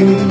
you.